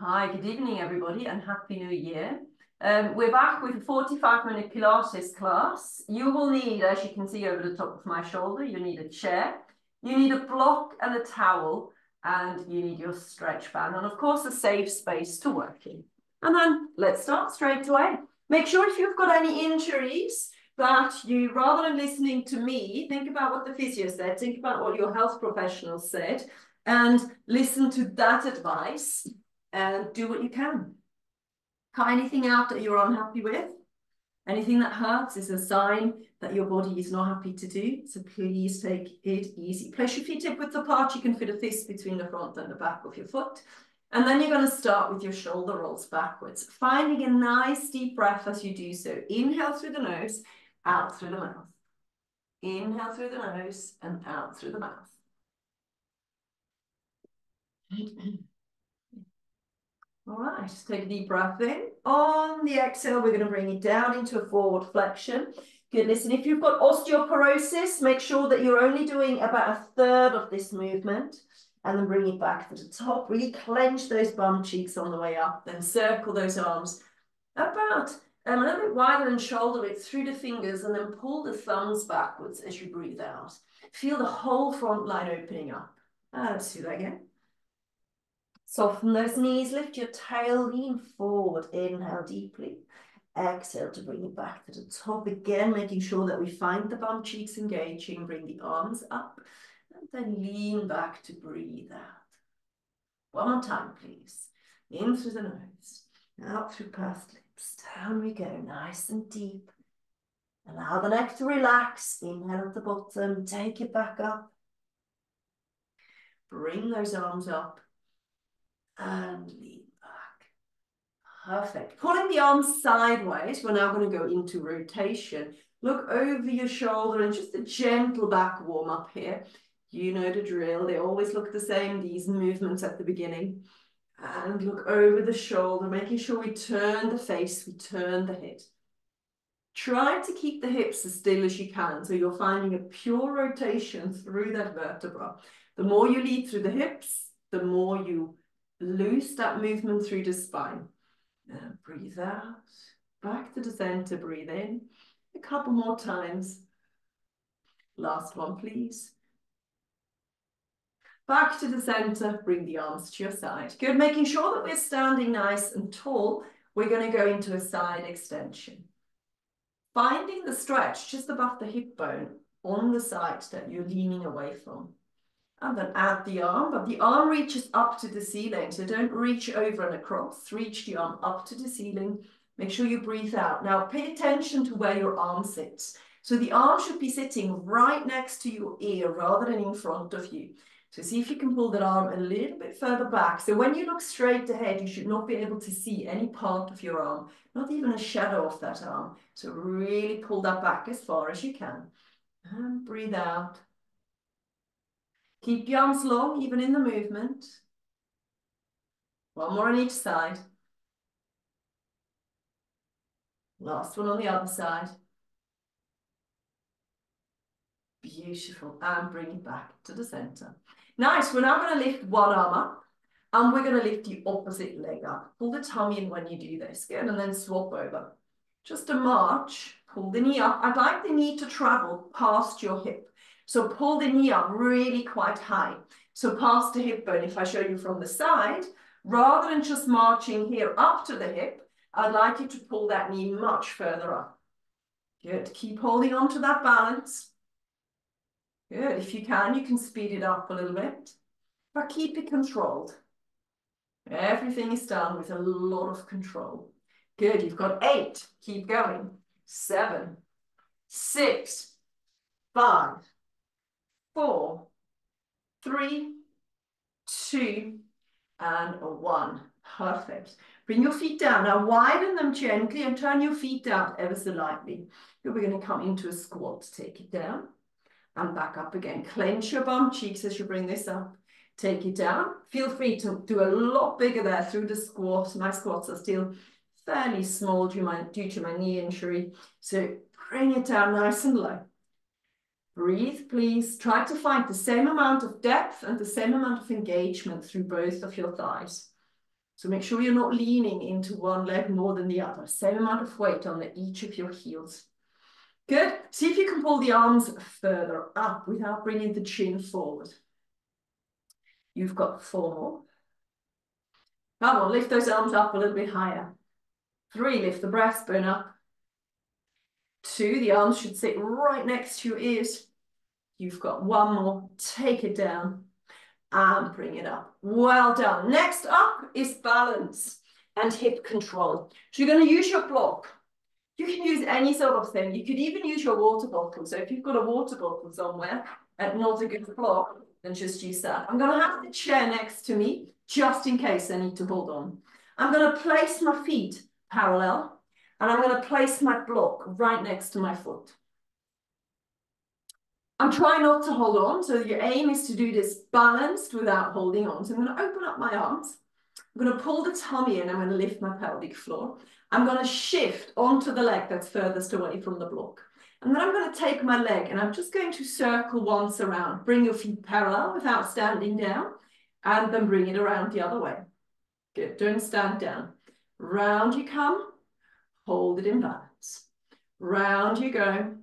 Hi, good evening, everybody, and Happy New Year. Um, we're back with a 45 minute Pilates class. You will need, as you can see over the top of my shoulder, you need a chair, you need a block and a towel, and you need your stretch band, and of course, a safe space to work in. And then let's start straight away. Make sure if you've got any injuries that you, rather than listening to me, think about what the physio said, think about what your health professional said, and listen to that advice and do what you can. Cut anything out that you're unhappy with. Anything that hurts is a sign that your body is not happy to do. So please take it easy. Place your feet hip width apart. You can fit a fist between the front and the back of your foot. And then you're going to start with your shoulder rolls backwards, finding a nice deep breath as you do so. Inhale through the nose, out through the mouth. Inhale through the nose and out through the mouth. All right, just take a deep breath in. On the exhale, we're going to bring it down into a forward flexion. Good, listen, if you've got osteoporosis, make sure that you're only doing about a third of this movement and then bring it back to the top. Really clench those bum cheeks on the way up, then circle those arms about a little bit wider and shoulder it through the fingers and then pull the thumbs backwards as you breathe out. Feel the whole front line opening up. Uh, let's do that again. Soften those knees, lift your tail, lean forward, inhale deeply. Exhale to bring it back to the top again, making sure that we find the bum cheeks engaging, bring the arms up, and then lean back to breathe out. One more time, please. In through the nose, out through pursed lips. Down we go, nice and deep. Allow the neck to relax. Inhale at the bottom, take it back up. Bring those arms up and lean back. Perfect. Pulling the arms sideways, we're now going to go into rotation. Look over your shoulder and just a gentle back warm up here. You know the drill. They always look the same, these movements at the beginning. And look over the shoulder, making sure we turn the face, we turn the head. Try to keep the hips as still as you can. So you're finding a pure rotation through that vertebra. The more you lead through the hips, the more you Loose that movement through the spine. Now breathe out, back to the center, breathe in. A couple more times. Last one, please. Back to the center, bring the arms to your side. Good, making sure that we're standing nice and tall. We're going to go into a side extension. Finding the stretch just above the hip bone on the side that you're leaning away from and then add the arm, but the arm reaches up to the ceiling. So don't reach over and across, reach the arm up to the ceiling. Make sure you breathe out. Now pay attention to where your arm sits. So the arm should be sitting right next to your ear rather than in front of you. So see if you can pull that arm a little bit further back. So when you look straight ahead, you should not be able to see any part of your arm, not even a shadow of that arm. So really pull that back as far as you can. And breathe out. Keep the arms long, even in the movement. One more on each side. Last one on the other side. Beautiful. And bring it back to the center. Nice. We're now going to lift one arm up. And we're going to lift the opposite leg up. Pull the tummy in when you do this. Good. And then swap over. Just a march. Pull the knee up. I'd like the knee to travel past your hip. So pull the knee up really quite high. So past the hip bone, if I show you from the side, rather than just marching here up to the hip, I'd like you to pull that knee much further up. Good, keep holding on to that balance. Good, if you can, you can speed it up a little bit, but keep it controlled. Everything is done with a lot of control. Good, you've got eight, keep going. Seven, six, five, four, three, two, and one. Perfect. Bring your feet down. Now widen them gently and turn your feet down ever so lightly. Then we're going to come into a squat. Take it down and back up again. Clench your bum cheeks as you bring this up. Take it down. Feel free to do a lot bigger there through the squat. My squats are still fairly small due, my, due to my knee injury. So bring it down nice and low. Breathe, please. Try to find the same amount of depth and the same amount of engagement through both of your thighs. So make sure you're not leaning into one leg more than the other. Same amount of weight on each of your heels. Good. See if you can pull the arms further up without bringing the chin forward. You've got four more. Come on, lift those arms up a little bit higher. Three, lift the breastbone up. Two, the arms should sit right next to your ears. You've got one more. Take it down and bring it up. Well done. Next up is balance and hip control. So you're going to use your block. You can use any sort of thing. You could even use your water bottle. So if you've got a water bottle somewhere and not a good block, then just use that. I'm going to have the chair next to me just in case I need to hold on. I'm going to place my feet parallel and I'm going to place my block right next to my foot. I'm trying not to hold on. So your aim is to do this balanced without holding on. So I'm going to open up my arms. I'm going to pull the tummy in. I'm going to lift my pelvic floor. I'm going to shift onto the leg that's furthest away from the block. And then I'm going to take my leg and I'm just going to circle once around. Bring your feet parallel without standing down and then bring it around the other way. Good, don't stand down. Round you come, hold it in balance. Round you go,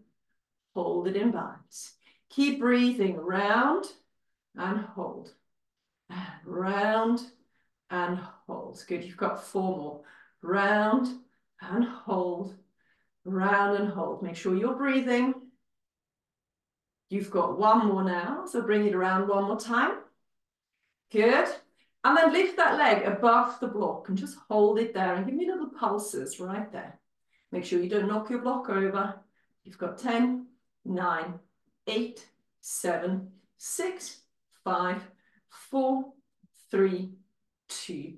hold it in balance. Keep breathing round and hold. Round and hold. Good, you've got four more. Round and hold. Round and hold. Make sure you're breathing. You've got one more now, so bring it around one more time. Good. And then lift that leg above the block and just hold it there and give me little pulses right there. Make sure you don't knock your block over. You've got 10, 9, eight, seven, six, five, four, three, two,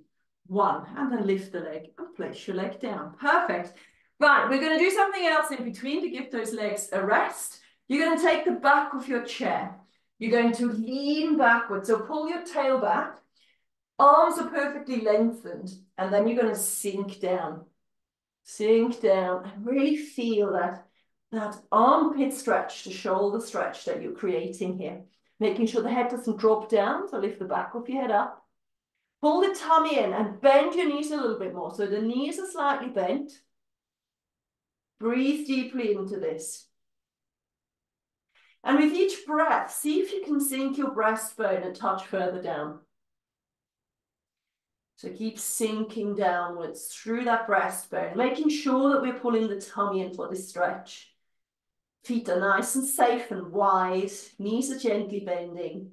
one. And then lift the leg and place your leg down. Perfect. Right, we're going to do something else in between to give those legs a rest. You're going to take the back of your chair. You're going to lean backwards. So pull your tail back. Arms are perfectly lengthened. And then you're going to sink down. Sink down and really feel that that armpit stretch, the shoulder stretch that you're creating here. Making sure the head doesn't drop down, so lift the back of your head up. Pull the tummy in and bend your knees a little bit more. So the knees are slightly bent. Breathe deeply into this. And with each breath, see if you can sink your breastbone and touch further down. So keep sinking downwards through that breastbone, making sure that we're pulling the tummy in for this stretch. Feet are nice and safe and wide. Knees are gently bending.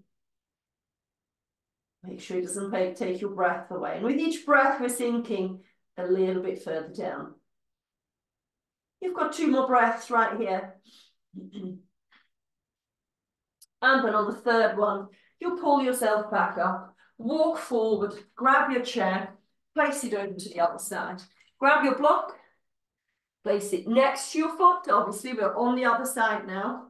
Make sure it doesn't take your breath away. And with each breath, we're sinking a little bit further down. You've got two more breaths right here. and then on the third one, you'll pull yourself back up, walk forward, grab your chair, place it over to the other side. Grab your block, Place it next to your foot. Obviously, we're on the other side now.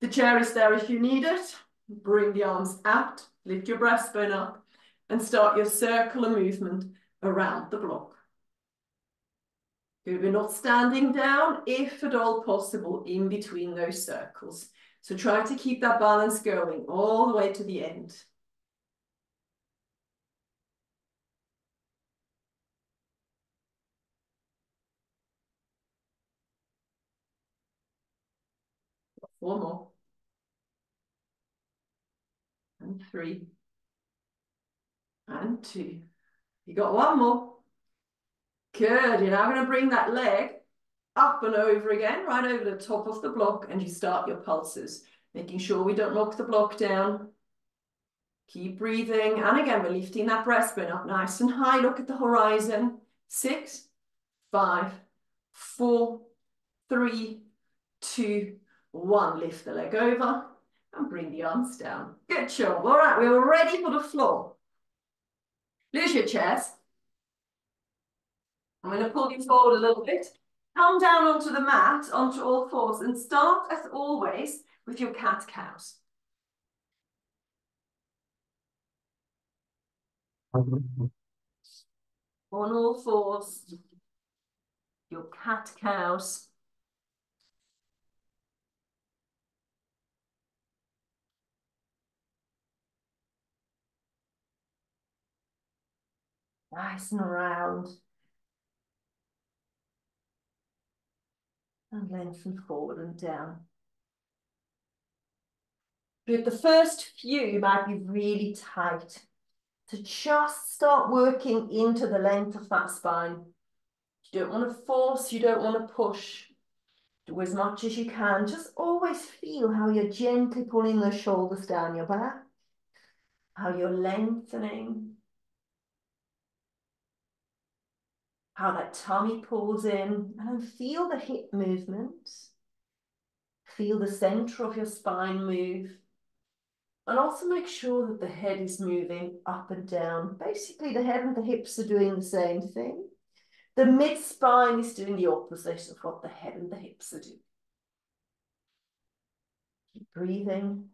The chair is there if you need it. Bring the arms out, lift your breastbone up, and start your circular movement around the block. Good, we're not standing down, if at all possible, in between those circles. So try to keep that balance going all the way to the end. Four more. And three. And two. You got one more. Good. You're now going to bring that leg up and over again, right over the top of the block, and you start your pulses, making sure we don't knock the block down. Keep breathing. And again, we're lifting that breastbone up nice and high. Look at the horizon. Six, five, four, three, two, one, lift the leg over and bring the arms down. Good job. All right, we're ready for the floor. Lose your chest. I'm going to pull you forward a little bit. Come down onto the mat, onto all fours, and start, as always, with your cat-cows. On all fours, your cat-cows. Nice and round. And lengthen forward and down. But the first few might be really tight. To just start working into the length of that spine. You don't want to force, you don't want to push. Do as much as you can. Just always feel how you're gently pulling the shoulders down your back. How you're lengthening. How that tummy pulls in. And feel the hip movement. Feel the center of your spine move. And also make sure that the head is moving up and down. Basically, the head and the hips are doing the same thing. The mid-spine is doing the opposite of what the head and the hips are doing. Keep breathing.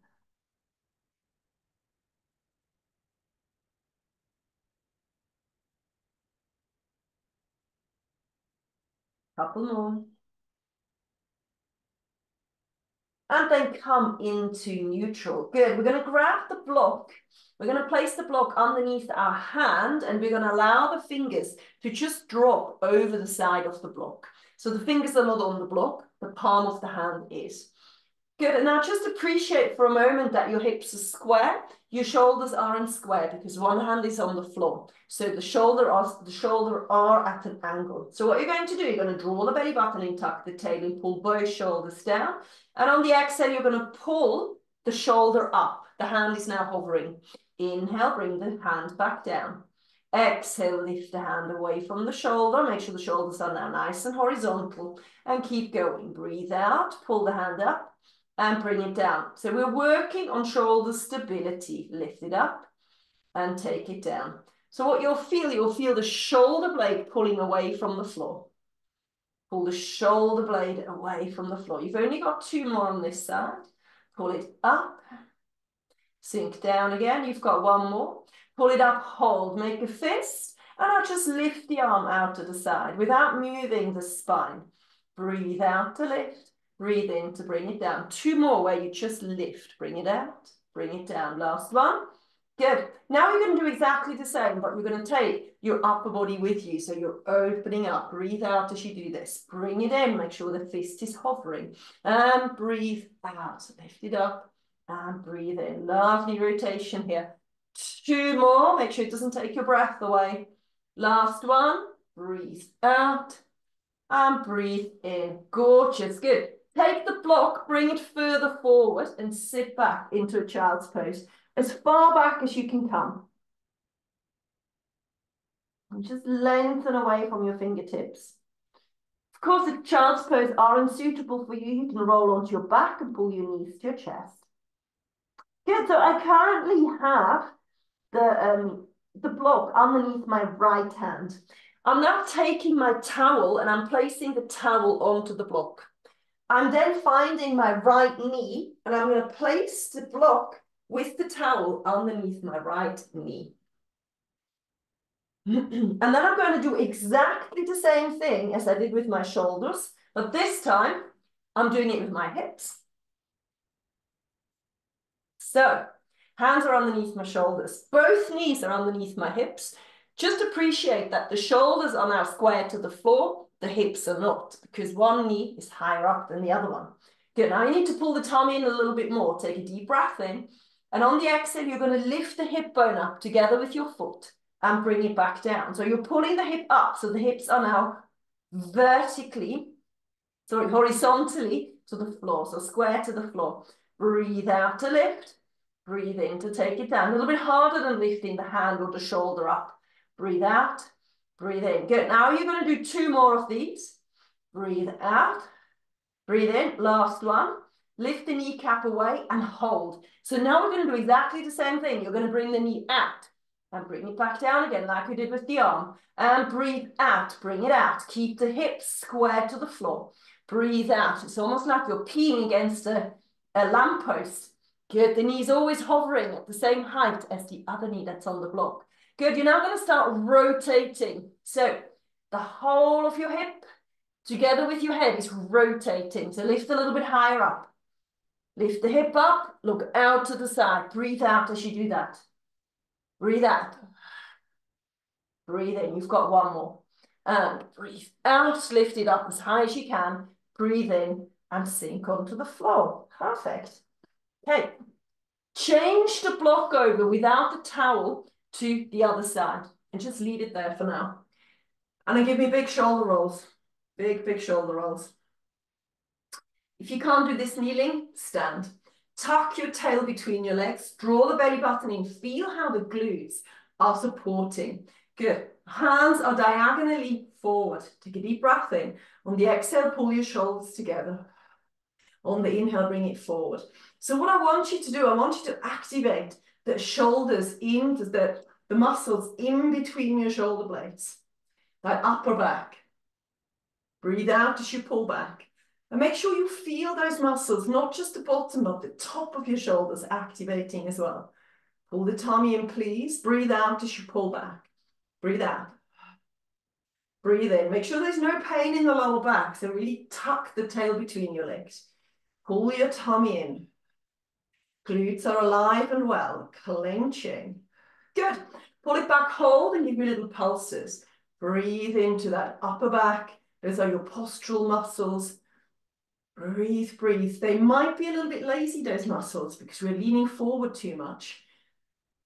Couple more. and then come into neutral. Good. We're going to grab the block. We're going to place the block underneath our hand and we're going to allow the fingers to just drop over the side of the block. So the fingers are not on the block, the palm of the hand is. Good, and now just appreciate for a moment that your hips are square, your shoulders aren't square because one hand is on the floor. So the shoulder are, the shoulder are at an angle. So what you're going to do, you're going to draw the belly button in, tuck the tail and pull both shoulders down. And on the exhale, you're going to pull the shoulder up. The hand is now hovering. Inhale, bring the hand back down. Exhale, lift the hand away from the shoulder. Make sure the shoulders are now nice and horizontal. And keep going. Breathe out, pull the hand up and bring it down. So we're working on shoulder stability. Lift it up and take it down. So what you'll feel, you'll feel the shoulder blade pulling away from the floor. Pull the shoulder blade away from the floor. You've only got two more on this side. Pull it up. Sink down again. You've got one more. Pull it up, hold, make a fist. And I'll just lift the arm out to the side without moving the spine. Breathe out to lift. Breathe in to bring it down. Two more where you just lift. Bring it out. Bring it down. Last one. Good. Now you're going to do exactly the same, but you're going to take your upper body with you. So you're opening up. Breathe out as you do this. Bring it in. Make sure the fist is hovering. And breathe out. Lift it up and breathe in. Lovely rotation here. Two more. Make sure it doesn't take your breath away. Last one. Breathe out and breathe in. Gorgeous. Good. Take the block, bring it further forward and sit back into a child's pose. As far back as you can come. And just lengthen away from your fingertips. Of course, if child's pose aren't suitable for you, you can roll onto your back and pull your knees to your chest. Good, so I currently have the, um, the block underneath my right hand. I'm now taking my towel and I'm placing the towel onto the block. I'm then finding my right knee and I'm going to place the block with the towel underneath my right knee. and then I'm going to do exactly the same thing as I did with my shoulders, but this time I'm doing it with my hips. So hands are underneath my shoulders. Both knees are underneath my hips. Just appreciate that the shoulders are now square to the floor the hips are not because one knee is higher up than the other one. Good, now you need to pull the tummy in a little bit more. Take a deep breath in. And on the exhale, you're going to lift the hip bone up together with your foot and bring it back down. So you're pulling the hip up. So the hips are now vertically, sorry, horizontally to the floor. So square to the floor. Breathe out to lift. Breathe in to take it down. A little bit harder than lifting the hand or the shoulder up. Breathe out. Breathe in. Good. Now you're going to do two more of these. Breathe out. Breathe in. Last one. Lift the kneecap away and hold. So now we're going to do exactly the same thing. You're going to bring the knee out and bring it back down again like we did with the arm. And breathe out. Bring it out. Keep the hips square to the floor. Breathe out. It's almost like you're peeing against a, a lamppost. Good. The knee's always hovering at the same height as the other knee that's on the block. Good, you're now going to start rotating. So the whole of your hip together with your head is rotating. So lift a little bit higher up. Lift the hip up, look out to the side. Breathe out as you do that. Breathe out. Breathe in. You've got one more. And breathe out. Lift it up as high as you can. Breathe in and sink onto the floor. Perfect. Okay. Change the block over without the towel to the other side and just leave it there for now. And then give me big shoulder rolls. Big, big shoulder rolls. If you can't do this kneeling, stand. Tuck your tail between your legs. Draw the belly button in. Feel how the glutes are supporting. Good. Hands are diagonally forward. Take a deep breath in. On the exhale, pull your shoulders together. On the inhale, bring it forward. So what I want you to do, I want you to activate the shoulders into the, the muscles in between your shoulder blades. That upper back. Breathe out as you pull back. And make sure you feel those muscles, not just the bottom, but the top of your shoulders activating as well. Pull the tummy in, please. Breathe out as you pull back. Breathe out. Breathe in. Make sure there's no pain in the lower back. So really tuck the tail between your legs. Pull your tummy in. Glutes are alive and well, clenching. Good. Pull it back, hold, and give me little pulses. Breathe into that upper back. Those are your postural muscles. Breathe, breathe. They might be a little bit lazy, those muscles, because we're leaning forward too much.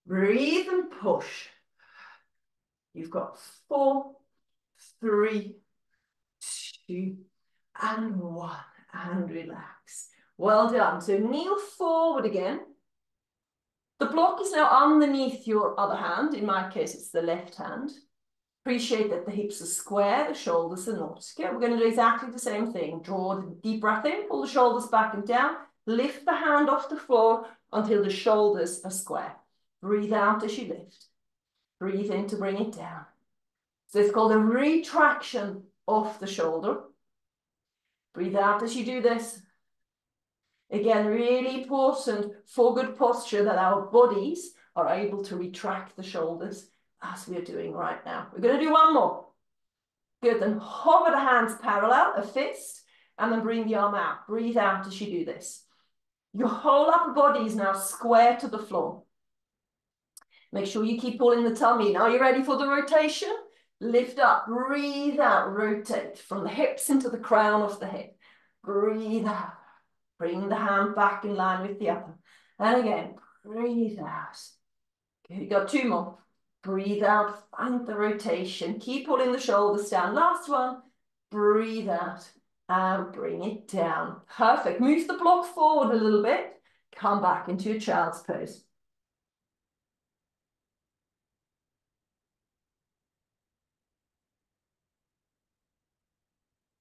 Breathe and push. You've got four, three, two, and one. And relax. Well done. So kneel forward again. The block is now underneath your other hand. In my case, it's the left hand. Appreciate that the hips are square, the shoulders are not. Okay, we're going to do exactly the same thing. Draw the deep breath in, pull the shoulders back and down. Lift the hand off the floor until the shoulders are square. Breathe out as you lift. Breathe in to bring it down. So it's called a retraction of the shoulder. Breathe out as you do this. Again, really important for good posture that our bodies are able to retract the shoulders as we're doing right now. We're going to do one more. Good, then hover the hands parallel, a fist, and then bring the arm out. Breathe out as you do this. Your whole upper body is now square to the floor. Make sure you keep pulling the tummy. Now, you're you ready for the rotation? Lift up, breathe out, rotate from the hips into the crown of the head. Breathe out. Bring the hand back in line with the other. And again, breathe out. Okay, you got two more. Breathe out, find the rotation. Keep pulling the shoulders down. Last one. Breathe out and bring it down. Perfect. Move the block forward a little bit. Come back into your child's pose.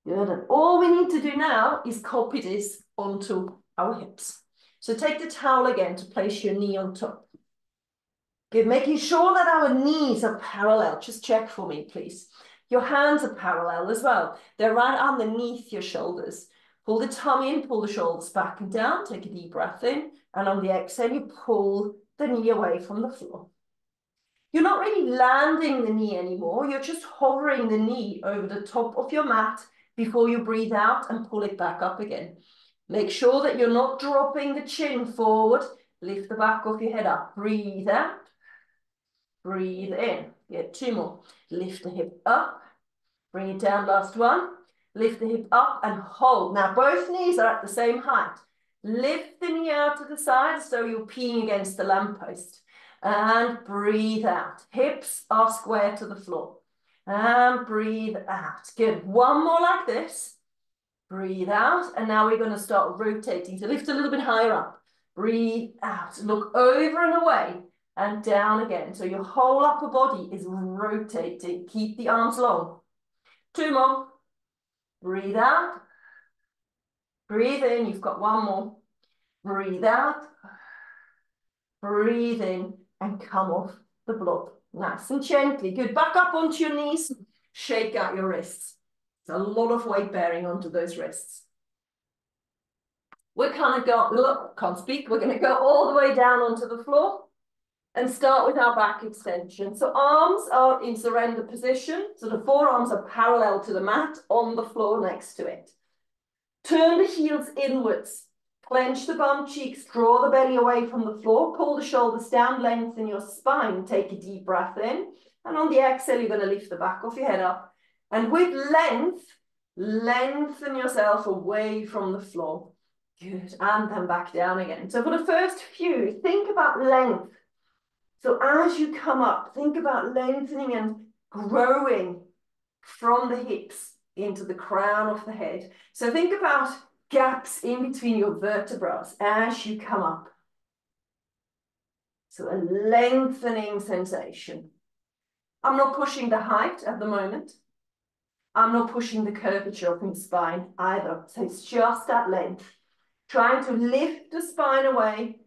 Good. And all we need to do now is copy this onto our hips. So take the towel again to place your knee on top. Good, making sure that our knees are parallel. Just check for me, please. Your hands are parallel as well. They're right underneath your shoulders. Pull the tummy in, pull the shoulders back and down. Take a deep breath in. And on the exhale, you pull the knee away from the floor. You're not really landing the knee anymore. You're just hovering the knee over the top of your mat before you breathe out and pull it back up again. Make sure that you're not dropping the chin forward. Lift the back of your head up. Breathe out. Breathe in. Get two more. Lift the hip up. Bring it down. Last one. Lift the hip up and hold. Now both knees are at the same height. Lift the knee out to the side so you're peeing against the lamppost. And breathe out. Hips are square to the floor. And breathe out. Good. One more like this. Breathe out. And now we're going to start rotating. So lift a little bit higher up. Breathe out. Look over and away and down again. So your whole upper body is rotating. Keep the arms long. Two more. Breathe out. Breathe in. You've got one more. Breathe out. Breathe in and come off the block. Nice and gently. Good. Back up onto your knees. Shake out your wrists. It's a lot of weight bearing onto those wrists. We're kind of go, look, can't speak. We're going to go all the way down onto the floor and start with our back extension. So arms are in surrender position. So the forearms are parallel to the mat on the floor next to it. Turn the heels inwards. Clench the bum cheeks, draw the belly away from the floor, pull the shoulders down, lengthen your spine, take a deep breath in. And on the exhale, you're going to lift the back of your head up. And with length, lengthen yourself away from the floor. Good. And then back down again. So for the first few, think about length. So as you come up, think about lengthening and growing from the hips into the crown of the head. So think about gaps in between your vertebrae as you come up. So a lengthening sensation. I'm not pushing the height at the moment. I'm not pushing the curvature of my spine either. So it's just that length. Trying to lift the spine away,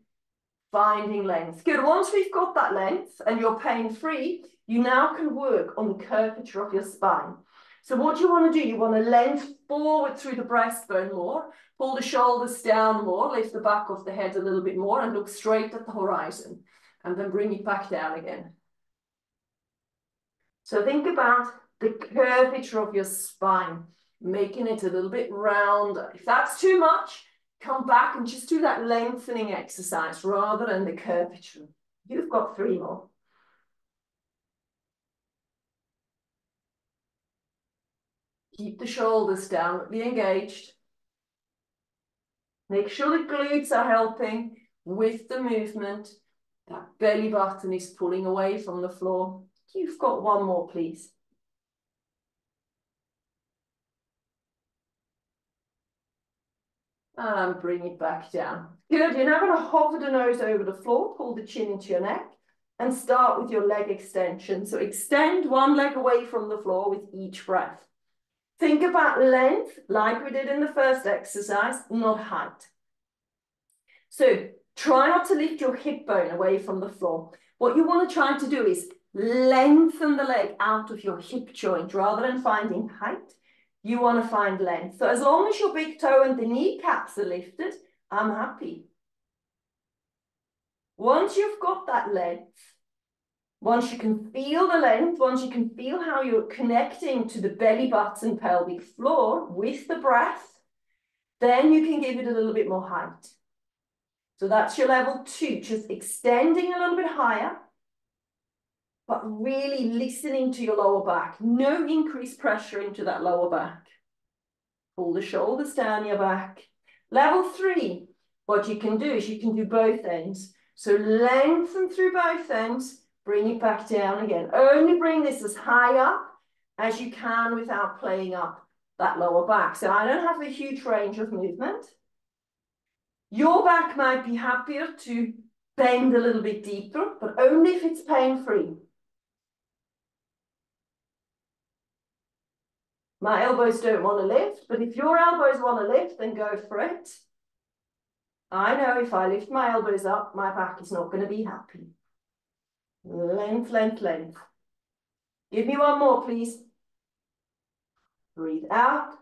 finding length. Good. Once we've got that length and you're pain-free, you now can work on the curvature of your spine. So what you want to do, you want to length forward through the breastbone more, pull the shoulders down more, lift the back of the head a little bit more and look straight at the horizon and then bring it back down again. So think about the curvature of your spine, making it a little bit rounder. If that's too much, come back and just do that lengthening exercise rather than the curvature. You've got three more. Keep the shoulders down, be engaged. Make sure the glutes are helping with the movement. That belly button is pulling away from the floor. You've got one more, please. And bring it back down. Good, you're now going to hover the nose over the floor, pull the chin into your neck, and start with your leg extension. So extend one leg away from the floor with each breath. Think about length, like we did in the first exercise, not height. So try not to lift your hip bone away from the floor. What you want to try to do is lengthen the leg out of your hip joint rather than finding height. You want to find length. So as long as your big toe and the kneecaps are lifted, I'm happy. Once you've got that length, once you can feel the length, once you can feel how you're connecting to the belly button pelvic floor with the breath, then you can give it a little bit more height. So that's your level two, just extending a little bit higher, but really listening to your lower back. No increased pressure into that lower back. Pull the shoulders down your back. Level three, what you can do is you can do both ends. So lengthen through both ends, bring it back down again. Only bring this as high up as you can without playing up that lower back. So I don't have a huge range of movement. Your back might be happier to bend a little bit deeper, but only if it's pain-free. My elbows don't want to lift, but if your elbows want to lift, then go for it. I know if I lift my elbows up, my back is not going to be happy. Length, length, length. Give me one more, please. Breathe out.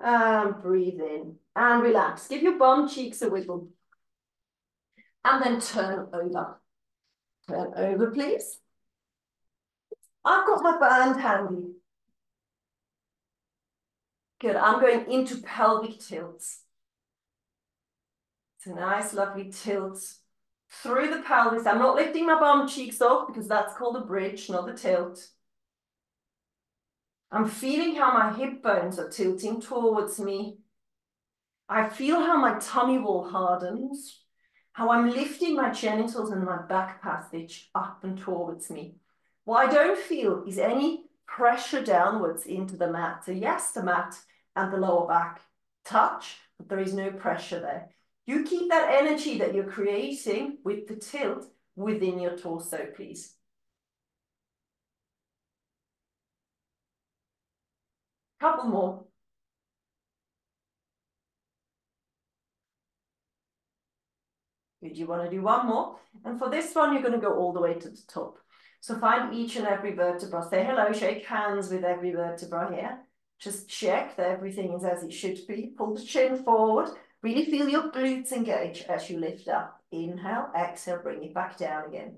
And breathe in. And relax. Give your bum cheeks a wiggle. And then turn over. Turn over, please. I've got my band handy. Good. I'm going into pelvic tilts. It's a nice, lovely tilt through the pelvis. I'm not lifting my bum cheeks off because that's called a bridge, not a tilt. I'm feeling how my hip bones are tilting towards me. I feel how my tummy wall hardens, how I'm lifting my genitals and my back passage up and towards me. What I don't feel is any pressure downwards into the mat. So yes, the mat and the lower back touch, but there is no pressure there. You keep that energy that you're creating with the tilt within your torso, please. Couple more. Good, you want to do one more. And for this one, you're going to go all the way to the top. So find each and every vertebra. Say hello, shake hands with every vertebra here. Just check that everything is as it should be. Pull the chin forward. Really feel your glutes engage as you lift up. Inhale, exhale, bring it back down again.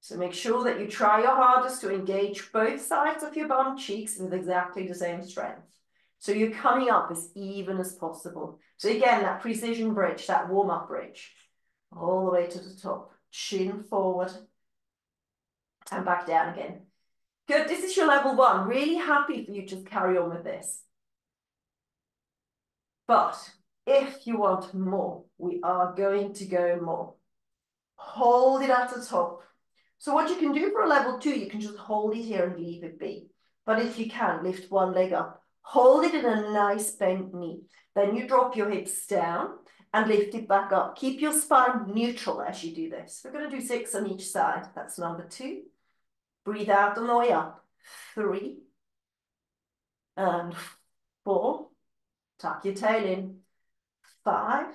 So make sure that you try your hardest to engage both sides of your bum cheeks with exactly the same strength. So you're coming up as even as possible. So again, that precision bridge, that warm-up bridge, all the way to the top. Chin forward, And back down again. Good, this is your level one. Really happy for you to carry on with this. But if you want more, we are going to go more. Hold it at the top. So what you can do for a level two, you can just hold it here and leave it be. But if you can, lift one leg up. Hold it in a nice bent knee. Then you drop your hips down and lift it back up. Keep your spine neutral as you do this. We're going to do six on each side. That's number two. Breathe out on the way up. Three. And four. Tuck your tail in. Five.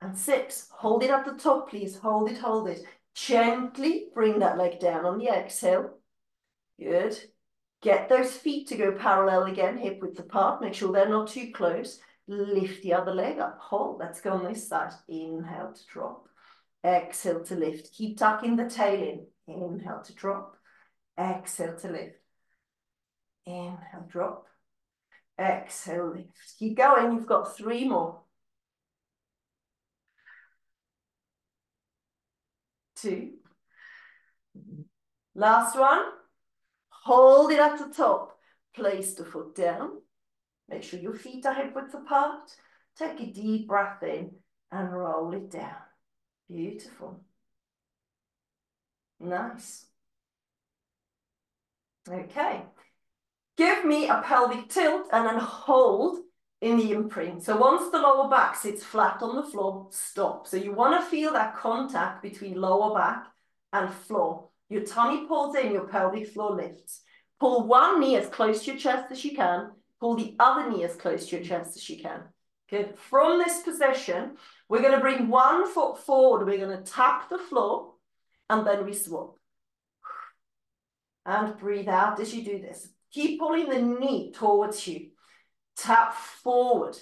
And six. Hold it at the top, please. Hold it, hold it. Gently bring that leg down on the exhale. Good. Get those feet to go parallel again, hip width apart. Make sure they're not too close. Lift the other leg up. Hold. Let's go on this side. Inhale to drop. Exhale to lift. Keep tucking the tail in. Inhale to drop. Exhale to lift. Inhale, drop. Exhale, lift. Keep going. You've got three more. Two. Last one. Hold it at the top. Place the foot down. Make sure your feet are hip width apart. Take a deep breath in and roll it down. Beautiful. Nice. Okay. Give me a pelvic tilt and then hold in the imprint. So once the lower back sits flat on the floor, stop. So you want to feel that contact between lower back and floor. Your tummy pulls in, your pelvic floor lifts. Pull one knee as close to your chest as you can. Pull the other knee as close to your chest as you can. Good. From this position, we're going to bring one foot forward. We're going to tap the floor and then we swap. And breathe out as you do this. Keep pulling the knee towards you. Tap forward.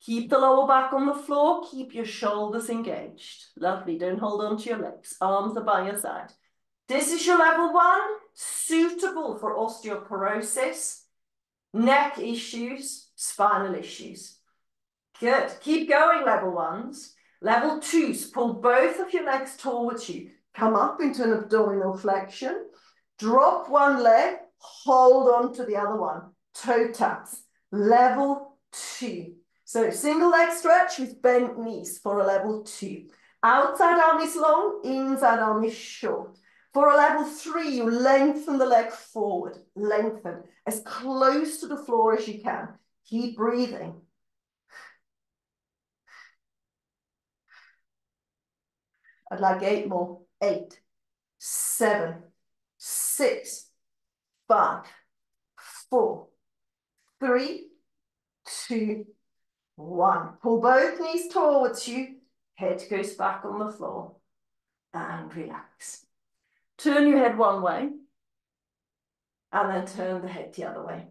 Keep the lower back on the floor. Keep your shoulders engaged. Lovely. Don't hold on to your legs. Arms are by your side. This is your level one, suitable for osteoporosis, neck issues, spinal issues. Good. Keep going, level ones. Level twos, pull both of your legs towards you. Come up into an abdominal flexion. Drop one leg, hold on to the other one. Toe taps. Level two. So single leg stretch with bent knees for a level two. Outside arm is long, inside arm is short. For a level three, you lengthen the leg forward, lengthen as close to the floor as you can. Keep breathing. I'd like eight more. Eight, seven, six, five, four, three, two, one. Pull both knees towards you. Head goes back on the floor. And relax. Turn your head one way and then turn the head the other way.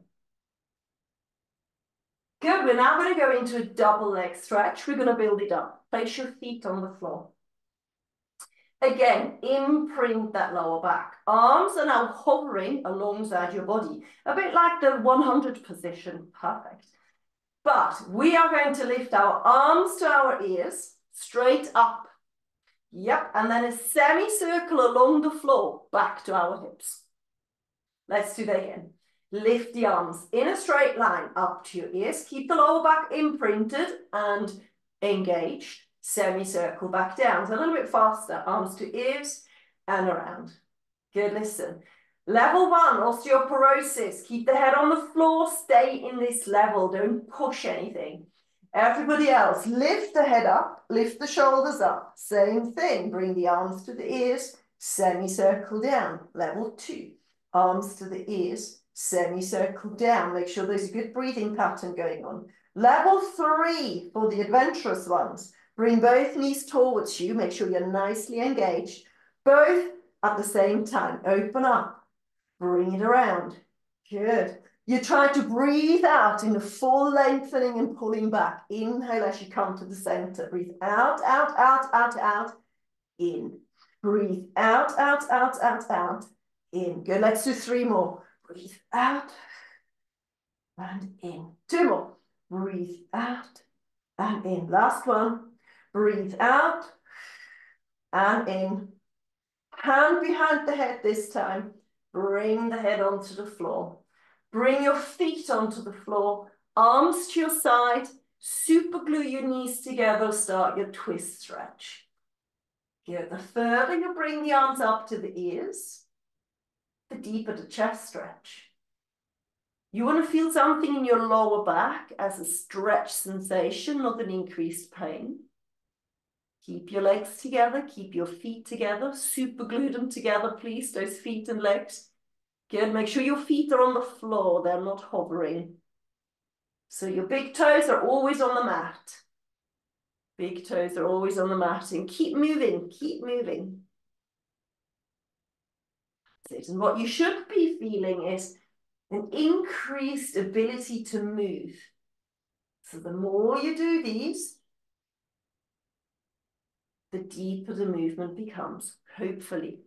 Good, we're now going to go into a double leg stretch. We're going to build it up. Place your feet on the floor. Again, imprint that lower back. Arms are now hovering alongside your body, a bit like the 100 position. Perfect. But we are going to lift our arms to our ears, straight up Yep, and then a semicircle along the floor, back to our hips. Let's do that again. Lift the arms in a straight line up to your ears. Keep the lower back imprinted and engaged. Semicircle back down. So a little bit faster. Arms to ears and around. Good, listen. Level one, osteoporosis. Keep the head on the floor. Stay in this level. Don't push anything. Everybody else, lift the head up, lift the shoulders up. Same thing, bring the arms to the ears, semicircle down. Level two, arms to the ears, semicircle down. Make sure there's a good breathing pattern going on. Level three for the adventurous ones. Bring both knees towards you. Make sure you're nicely engaged. Both at the same time. Open up. Bring it around. Good. You try to breathe out in a full lengthening and pulling back. Inhale as you come to the center. Breathe out, out, out, out, out. In. Breathe out, out, out, out, out. In. Good. Let's do three more. Breathe out and in. Two more. Breathe out and in. Last one. Breathe out and in. Hand behind the head this time. Bring the head onto the floor. Bring your feet onto the floor, arms to your side, super glue your knees together, start your twist stretch. The further you bring the arms up to the ears, the deeper the chest stretch. You want to feel something in your lower back as a stretch sensation, not an increased pain. Keep your legs together, keep your feet together, super glue them together, please, those feet and legs. Good, make sure your feet are on the floor, they're not hovering. So your big toes are always on the mat. Big toes are always on the mat and keep moving, keep moving. And what you should be feeling is an increased ability to move. So the more you do these, the deeper the movement becomes, hopefully.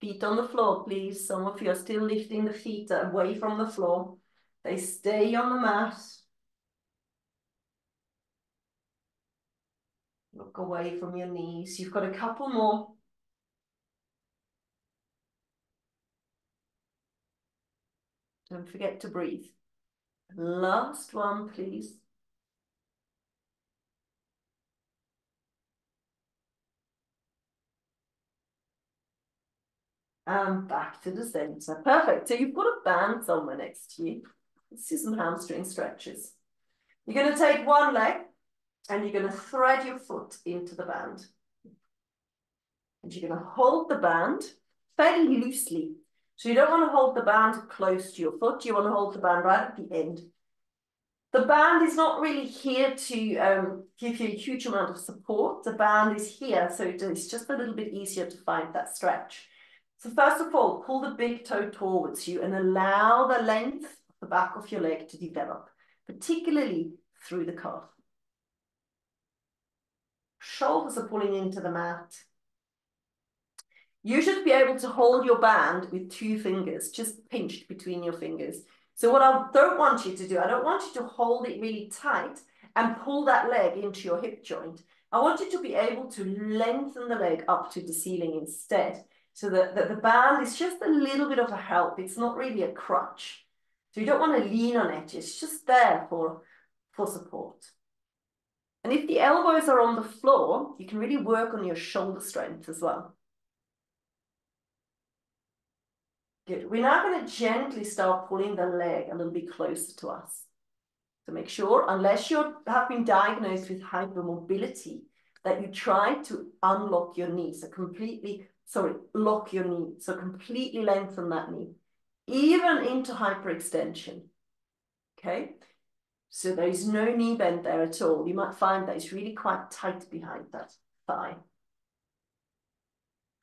Feet on the floor, please. Some of you are still lifting the feet away from the floor. They stay on the mat. Look away from your knees. You've got a couple more. Don't forget to breathe. Last one, please. And back to the center. Perfect. So you've got a band somewhere next to you. Let's do some hamstring stretches. You're going to take one leg and you're going to thread your foot into the band. And you're going to hold the band fairly loosely. So you don't want to hold the band close to your foot. You want to hold the band right at the end. The band is not really here to um, give you a huge amount of support. The band is here, so it's just a little bit easier to find that stretch. So first of all, pull the big toe towards you and allow the length of the back of your leg to develop, particularly through the calf. Shoulders are pulling into the mat. You should be able to hold your band with two fingers, just pinched between your fingers. So what I don't want you to do, I don't want you to hold it really tight and pull that leg into your hip joint. I want you to be able to lengthen the leg up to the ceiling instead. So that, that the band is just a little bit of a help. It's not really a crutch. So you don't want to lean on it. It's just there for, for support. And if the elbows are on the floor, you can really work on your shoulder strength as well. Good. We're now going to gently start pulling the leg a little bit closer to us. So make sure, unless you have been diagnosed with hypermobility, that you try to unlock your knee. So completely sorry, lock your knee. So completely lengthen that knee, even into hyperextension. Okay, so there is no knee bend there at all. You might find that it's really quite tight behind that thigh.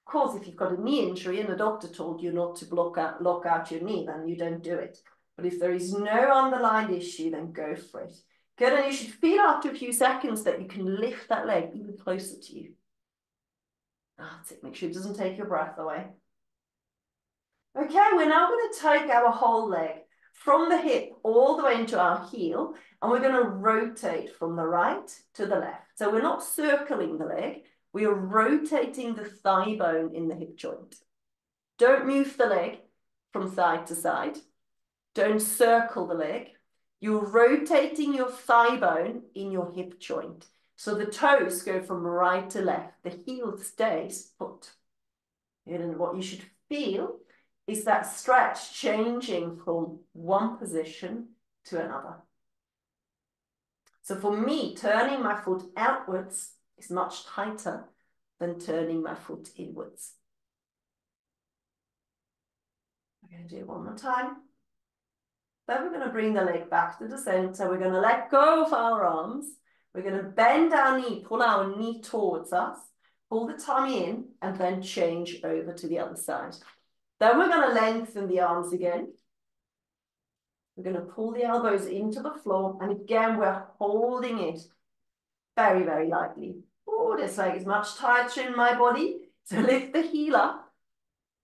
Of course, if you've got a knee injury and the doctor told you not to block out, lock out your knee, then you don't do it. But if there is no underlying issue, then go for it. Good, and you should feel after a few seconds that you can lift that leg even closer to you. That's it. Make sure it doesn't take your breath away. Okay, we're now going to take our whole leg from the hip all the way into our heel, and we're going to rotate from the right to the left. So we're not circling the leg, we are rotating the thigh bone in the hip joint. Don't move the leg from side to side. Don't circle the leg. You're rotating your thigh bone in your hip joint. So the toes go from right to left. The heel stays put. And what you should feel is that stretch changing from one position to another. So for me, turning my foot outwards is much tighter than turning my foot inwards. We're going to do it one more time. Then we're going to bring the leg back to the center. We're going to let go of our arms we're going to bend our knee, pull our knee towards us, pull the tummy in, and then change over to the other side. Then we're going to lengthen the arms again. We're going to pull the elbows into the floor, and again, we're holding it very, very lightly. Oh, this leg is much tighter in my body. So lift the heel up.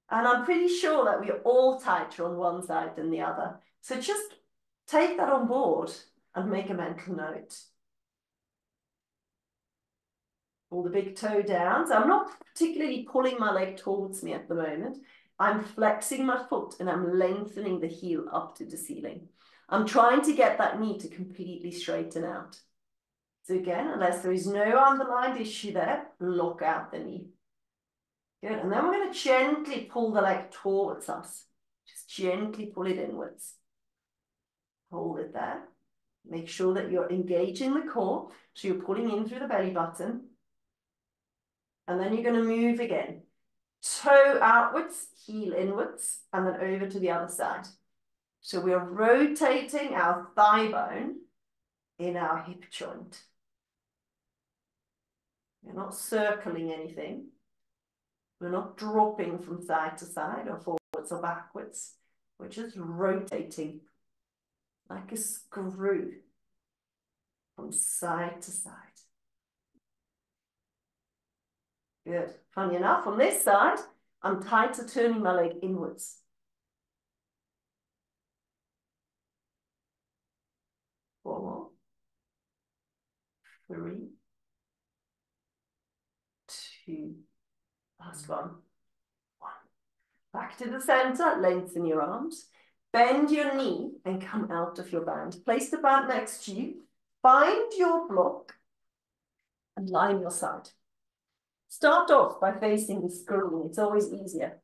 And I'm pretty sure that we're all tighter on one side than the other. So just take that on board and make a mental note. Pull the big toe down. So I'm not particularly pulling my leg towards me at the moment. I'm flexing my foot and I'm lengthening the heel up to the ceiling. I'm trying to get that knee to completely straighten out. So again, unless there is no underlying issue there, lock out the knee. Good, and then we're going to gently pull the leg towards us. Just gently pull it inwards. Hold it there. Make sure that you're engaging the core, so you're pulling in through the belly button. And then you're going to move again. Toe outwards, heel inwards, and then over to the other side. So we are rotating our thigh bone in our hip joint. We're not circling anything. We're not dropping from side to side or forwards or backwards. We're just rotating like a screw from side to side. Good. Funny enough, on this side, I'm tight to turning my leg inwards. Four. Three. Two. Last mm. one. One. Back to the center, lengthen your arms. Bend your knee and come out of your band. Place the band next to you. Find your block and line your side. Start off by facing the screen. It's always easier.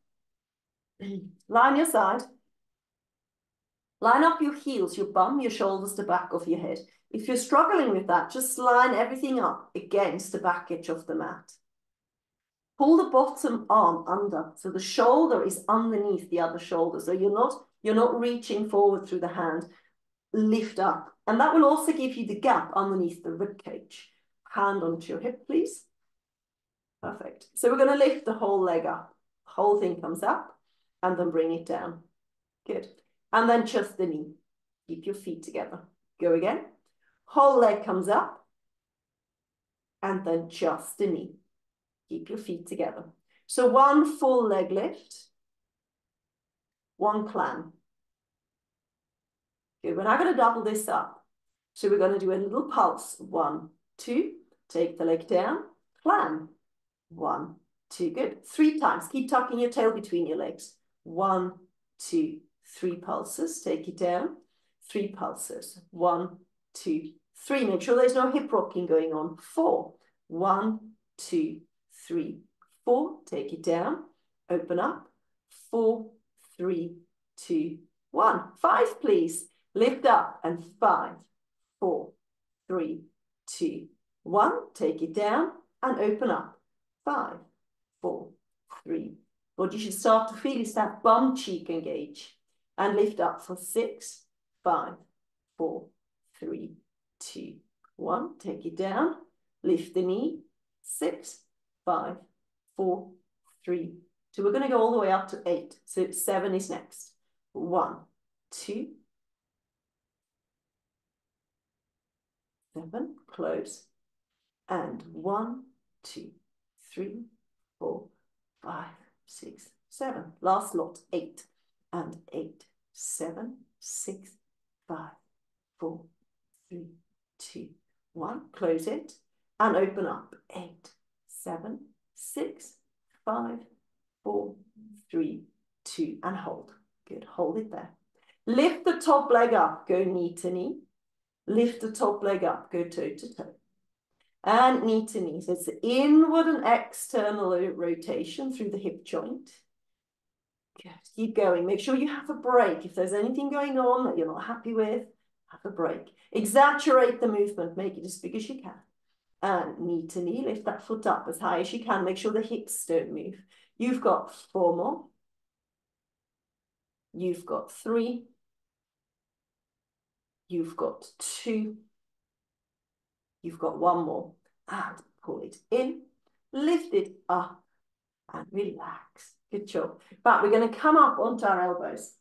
line your side. Line up your heels, your bum, your shoulders, the back of your head. If you're struggling with that, just line everything up against the back edge of the mat. Pull the bottom arm under, so the shoulder is underneath the other shoulder. So you're not, you're not reaching forward through the hand. Lift up. And that will also give you the gap underneath the rib cage. Hand onto your hip, please. Perfect. So we're going to lift the whole leg up. Whole thing comes up and then bring it down. Good. And then just the knee. Keep your feet together. Go again. Whole leg comes up and then just the knee. Keep your feet together. So one full leg lift, one clam. Good, we're now going to double this up. So we're going to do a little pulse. One, two, take the leg down, clam. One, two, good. Three times. Keep tucking your tail between your legs. One, two, three pulses. Take it down. Three pulses. One, two, three. Make sure there's no hip rocking going on. Four. One, two, three, four. Take it down. Open up. Four, three, two, one. Five, please. Lift up and five, four, three, two, one. Take it down and open up. Five, four, three. What you should start to feel is that bum cheek engage and lift up for six, five, four, three, two, one. Take it down. Lift the knee. Six, five, four, three, two. We're going to go all the way up to eight. So seven is next. One, two, seven, close. And one, two, three, four, five, six, seven. Last lot, eight. And eight, seven, six, five, four, three, two, one. Close it and open up. Eight, seven, six, five, four, three, two, and hold. Good, hold it there. Lift the top leg up, go knee to knee. Lift the top leg up, go toe to toe. And knee to knee. So it's inward and external rotation through the hip joint. Good, keep going. Make sure you have a break. If there's anything going on that you're not happy with, have a break. Exaggerate the movement, make it as big as you can and knee to knee, lift that foot up as high as you can. Make sure the hips don't move. You've got four more. You've got three. You've got two. You've got one more. And pull it in, lift it up, and relax. Good job. But we're going to come up onto our elbows.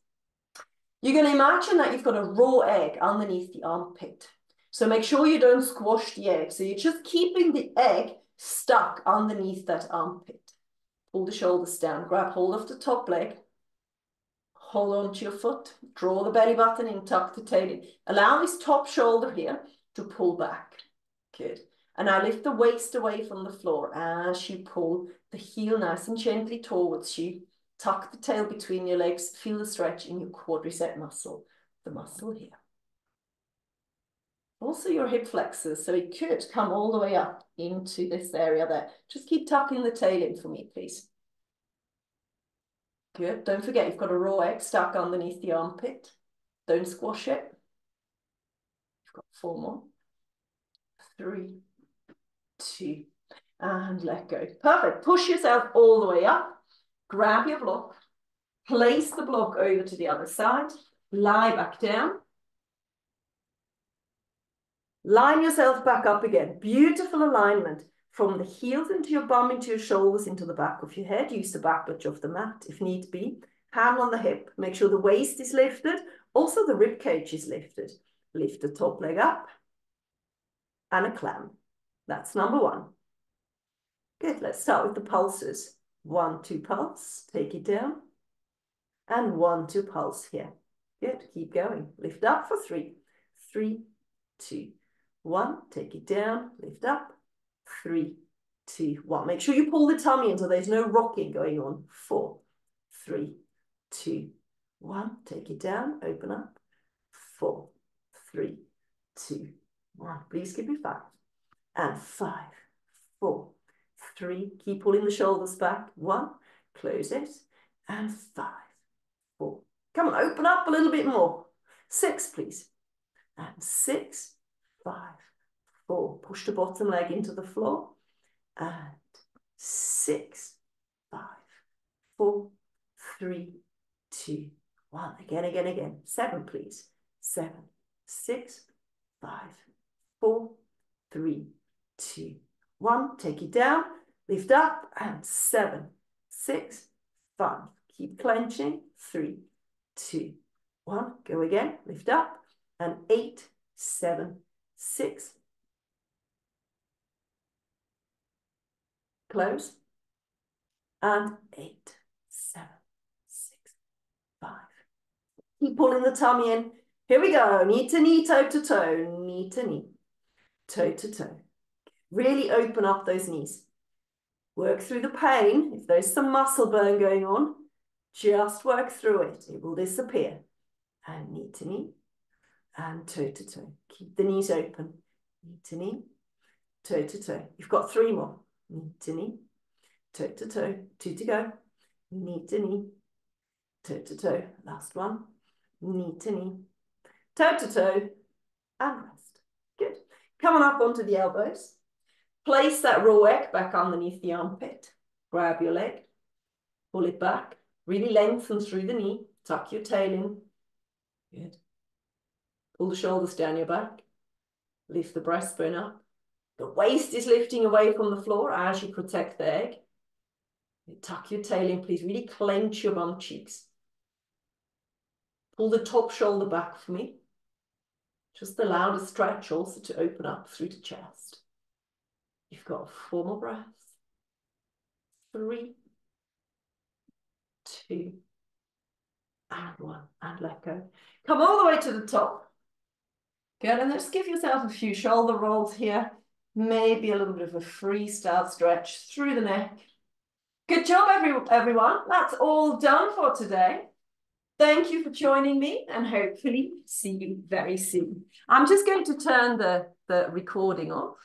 You're going to imagine that you've got a raw egg underneath the armpit. So make sure you don't squash the egg. So you're just keeping the egg stuck underneath that armpit. Pull the shoulders down, grab hold of the top leg, hold on to your foot, draw the belly button in, tuck the tail in. Allow this top shoulder here to pull back. Good. And now lift the waist away from the floor as you pull the heel nice and gently towards you. Tuck the tail between your legs. Feel the stretch in your quadricep muscle, the muscle here. Also your hip flexors, so it could come all the way up into this area there. Just keep tucking the tail in for me, please. Good. Don't forget you've got a raw egg stuck underneath the armpit. Don't squash it. You've got four more. Three, two, and let go. Perfect. Push yourself all the way up. Grab your block. Place the block over to the other side. Lie back down. Line yourself back up again. Beautiful alignment from the heels into your bum, into your shoulders, into the back of your head. Use the back edge of the mat if need be. Hand on the hip. Make sure the waist is lifted. Also the rib cage is lifted. Lift the top leg up. And a clam. That's number one. Good. Let's start with the pulses. One, two pulse. Take it down. And one, two pulse here. Good. Keep going. Lift up for three. Three, two, one. Take it down. Lift up three, two, one. Make sure you pull the tummy in so there's no rocking going on. Four, three, two, one. Take it down, open up. Four, three, two, one. Please keep me five. And five, four, three. Keep pulling the shoulders back. One, close it. And five, four. Come on, open up a little bit more. Six, please. And six, five, four. Push the bottom leg into the floor. And six, five, four, three, two, one. Again, again, again. Seven, please. Seven, six, five, four, three, two, one. Take it down. Lift up. And seven, six, five. Keep clenching. Three, two, one. Go again. Lift up. And eight, seven, six, close, and eight, seven, six, five. Keep pulling the tummy in. Here we go, knee to knee, toe to toe, knee to knee, toe to toe. Really open up those knees. Work through the pain. If there's some muscle burn going on, just work through it. It will disappear. And knee to knee and toe to toe. Keep the knees open. Knee to knee, toe to toe. You've got three more knee to knee, toe to toe, two to go, knee to knee, toe to toe, last one, knee to knee, toe to toe, and on up onto the elbows. Place that raw egg back underneath the armpit. Grab your leg, pull it back, really lengthen through the knee, tuck your tail in. Good. Pull the shoulders down your back, lift the breastbone up, the waist is lifting away from the floor as you protect the egg. Tuck your tail in, please. Really clench your bum cheeks. Pull the top shoulder back for me. Just allow the stretch also to open up through the chest. You've got four more breaths. Three, two, and one. And let go. Come all the way to the top. Good. And just give yourself a few shoulder rolls here maybe a little bit of a freestyle stretch through the neck. Good job, every, everyone. That's all done for today. Thank you for joining me and hopefully see you very soon. I'm just going to turn the, the recording off.